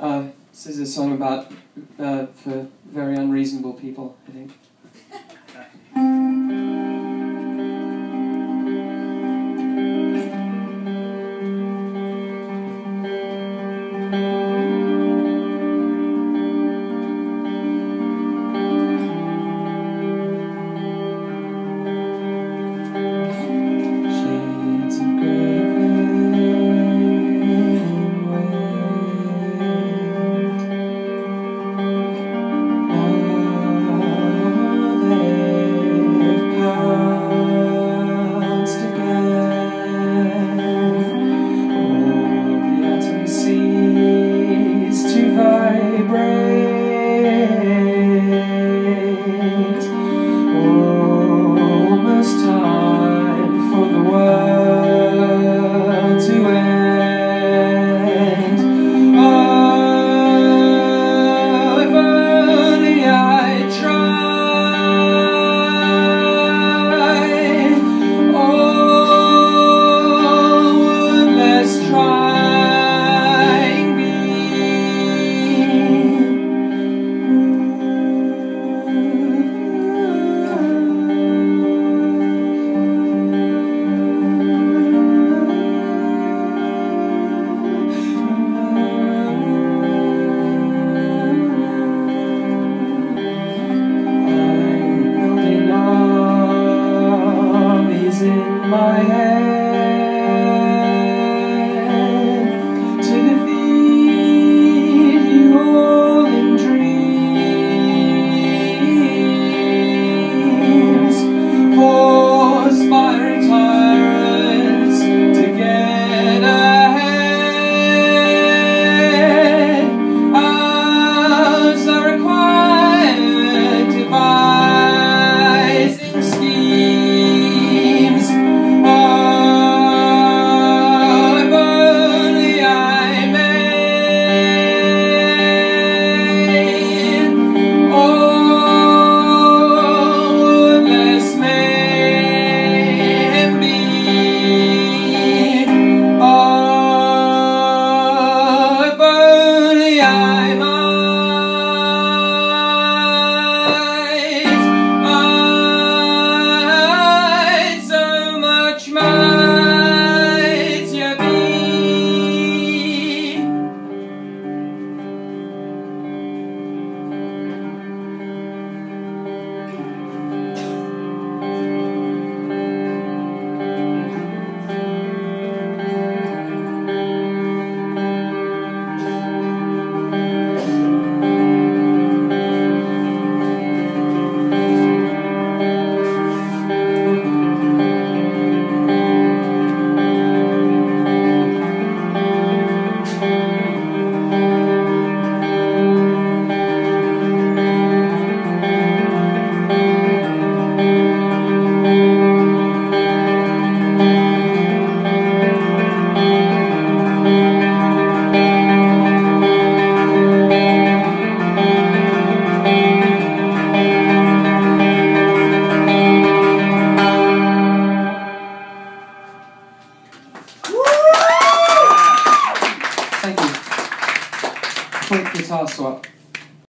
Um, this is a song about uh, for very unreasonable people, I think. my folk guitar swap.